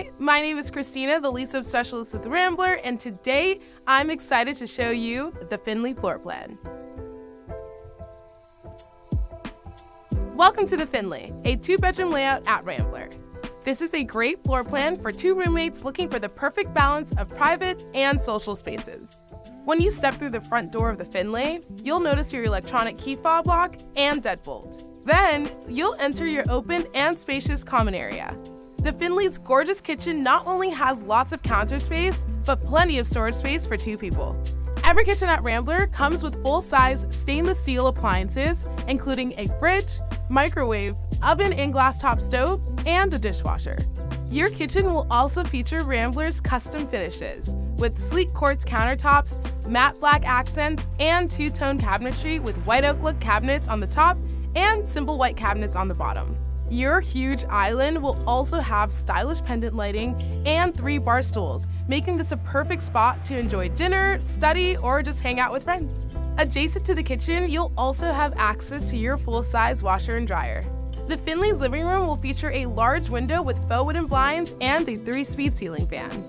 Hi, my name is Christina, the lease-up specialist with Rambler, and today I'm excited to show you the Finley floor plan. Welcome to the Finley, a two-bedroom layout at Rambler. This is a great floor plan for two roommates looking for the perfect balance of private and social spaces. When you step through the front door of the Finley, you'll notice your electronic key fob lock and deadbolt. Then, you'll enter your open and spacious common area. The Finley's gorgeous kitchen not only has lots of counter space, but plenty of storage space for two people. Every kitchen at Rambler comes with full-size stainless steel appliances, including a fridge, microwave, oven and glass top stove, and a dishwasher. Your kitchen will also feature Rambler's custom finishes, with sleek quartz countertops, matte black accents, and two-tone cabinetry with white oak look cabinets on the top and simple white cabinets on the bottom. Your huge island will also have stylish pendant lighting and three bar stools, making this a perfect spot to enjoy dinner, study, or just hang out with friends. Adjacent to the kitchen, you'll also have access to your full-size washer and dryer. The Finley's living room will feature a large window with faux wooden blinds and a three-speed ceiling fan.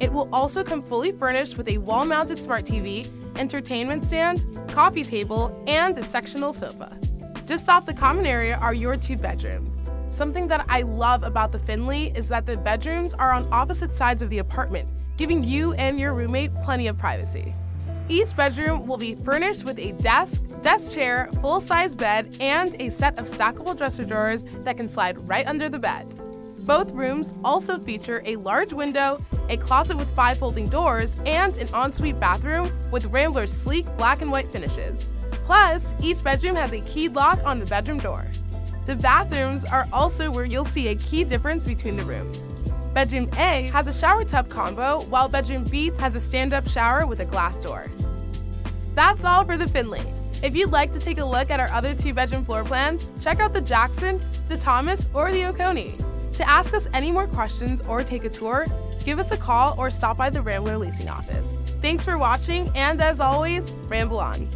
It will also come fully furnished with a wall-mounted smart TV, entertainment stand, coffee table, and a sectional sofa. Just off the common area are your two bedrooms. Something that I love about the Finley is that the bedrooms are on opposite sides of the apartment, giving you and your roommate plenty of privacy. Each bedroom will be furnished with a desk, desk chair, full-size bed, and a set of stackable dresser drawers that can slide right under the bed. Both rooms also feature a large window, a closet with five folding doors, and an ensuite bathroom with Rambler's sleek black and white finishes. Plus, each bedroom has a keyed lock on the bedroom door. The bathrooms are also where you'll see a key difference between the rooms. Bedroom A has a shower tub combo, while bedroom B has a stand-up shower with a glass door. That's all for the Finley. If you'd like to take a look at our other two-bedroom floor plans, check out the Jackson, the Thomas, or the Oconee. To ask us any more questions or take a tour, give us a call or stop by the Rambler Leasing office. Thanks for watching, and as always, ramble on.